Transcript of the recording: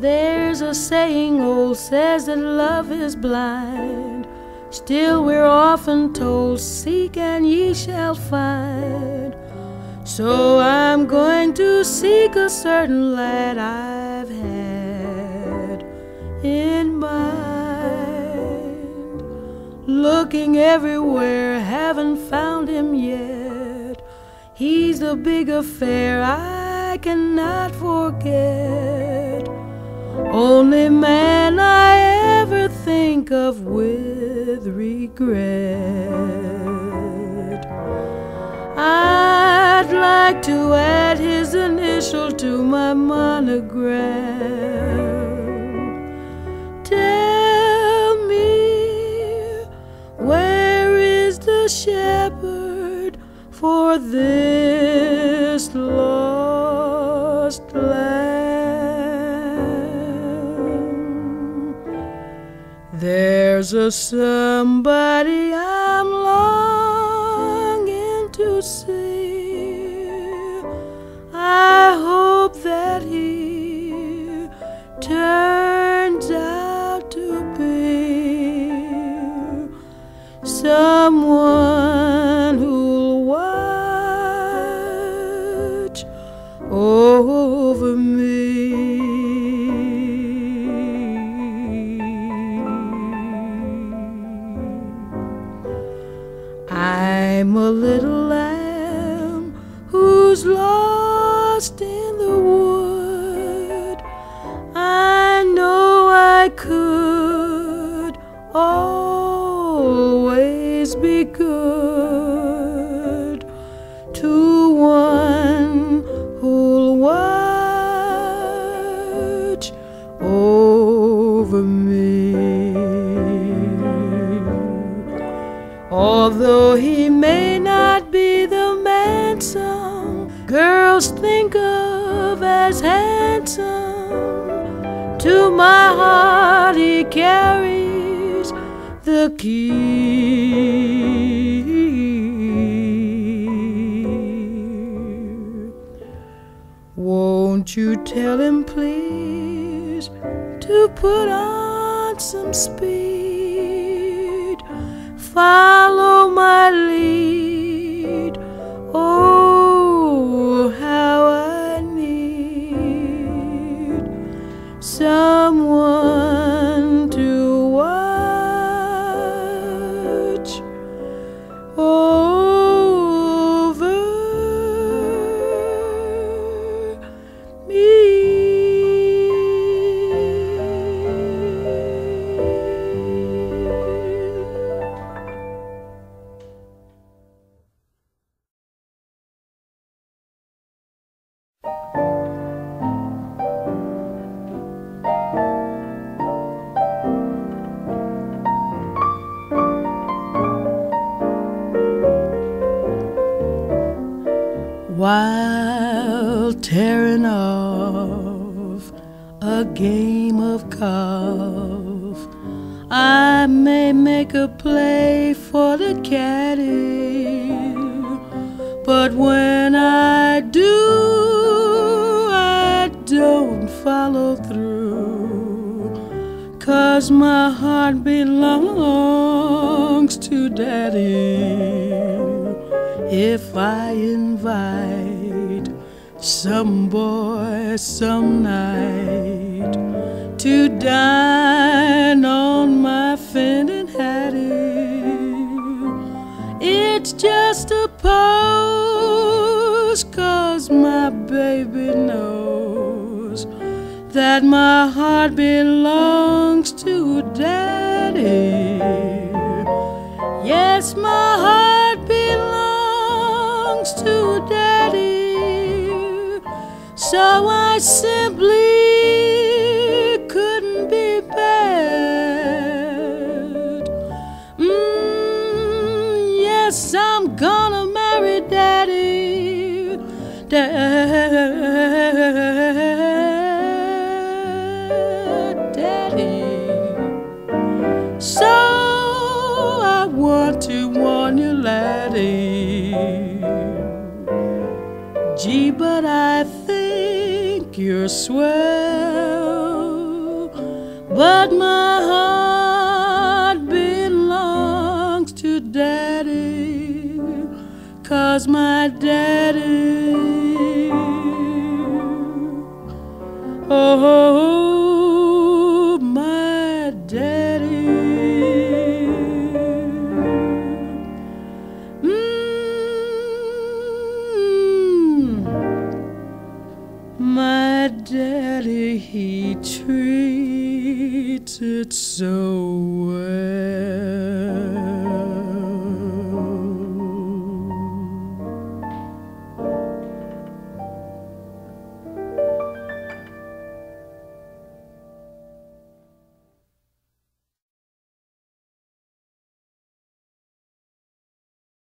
There's a saying old says that love is blind. Still, we're often told, Seek and ye shall find. So I'm going to seek a certain lad I've had in mind. Looking everywhere, haven't found him yet. He's a big affair I cannot forget. Think of with regret. I'd like to add his initial to my monogram. Tell me, where is the shepherd for this lost lamb? There's a somebody I'm longing to see. I hope that he turns out to be someone who'll watch over me. I'm a little lamb who's lost in the wood. I know I could always be good to one who'll watch over me. Although he may not be the man some girls think of as handsome, to my heart he carries the key. Won't you tell him, please, to put on some speed? Follow my lead. Oh, how I need someone tearing off a game of golf. I may make a play for the caddy, but when I do, I don't follow through. Cause my heart belongs to daddy. If I invite some boy some night to dine on my finnan haddie, it's just a pose, cause my baby knows that my heart belongs to daddy. Yes, my heart belongs to daddy. So I simply couldn't be bad. Mm, yes, I'm gonna marry daddy. Dad, daddy. So I want to warn you, laddie. Gee, but I you're swell. But my heart belongs to Daddy, cause my daddy, oh, daddy, he treats it so well.